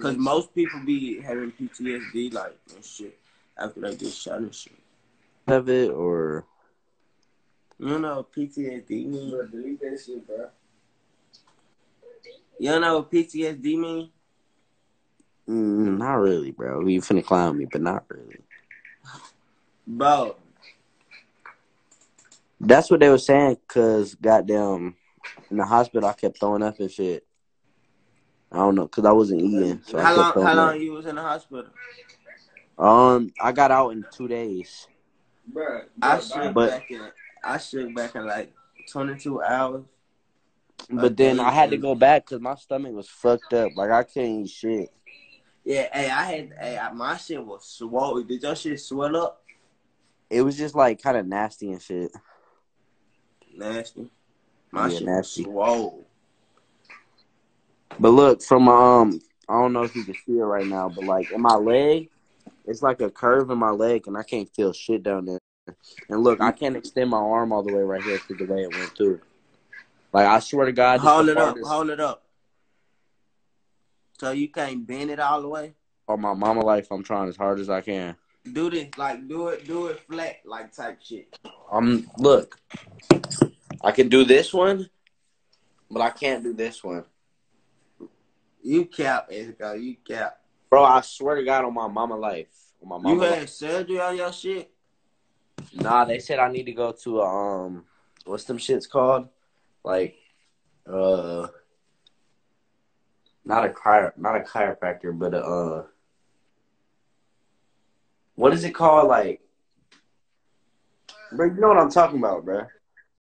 Cause most people be having PTSD like and shit after they get shot and shit. Have it or You don't know what PTSD mean? Bro, delete that shit, bro. You don't know what PTSD mean? mm, not really, bro. You finna clown me, but not really. Bro, That's what they were saying. Cause goddamn, in the hospital, I kept throwing up and shit. I don't know, cause I wasn't eating. So how long how long you was in the hospital? Um, I got out in two days. I shook But- back in I shook back in like twenty two hours. But then I had to go back because my stomach was fucked up. Like I couldn't eat shit. Yeah, hey, I had hey, my shit was swollen. Did your shit swell up? It was just like kind of nasty and shit. Nasty. My Yeah, shit nasty. was swole. But look, from my, um, I don't know if you can see it right now, but like in my leg, it's like a curve in my leg, and I can't feel shit down there. And look, I can't extend my arm all the way right here because the way it went through. Like I swear to God, hold it up, hold it up. So you can't bend it all the way? On my mama life, I'm trying as hard as I can. Do this, like do it, do it flat, like type shit. Um, look, I can do this one, but I can't do this one, You cap, Esco, you cap. bro. I swear to God, on my mama life, on my You mama. had life. surgery on your shit? Nah, they said I need to go to um, what's them shits called? Like, uh, not a chiro, not a chiropractor, but a uh, what is it called? Like, bro, you know what I'm talking about, bro?